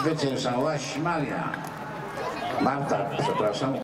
zwyciężałaś Maria. Marta, przepraszam.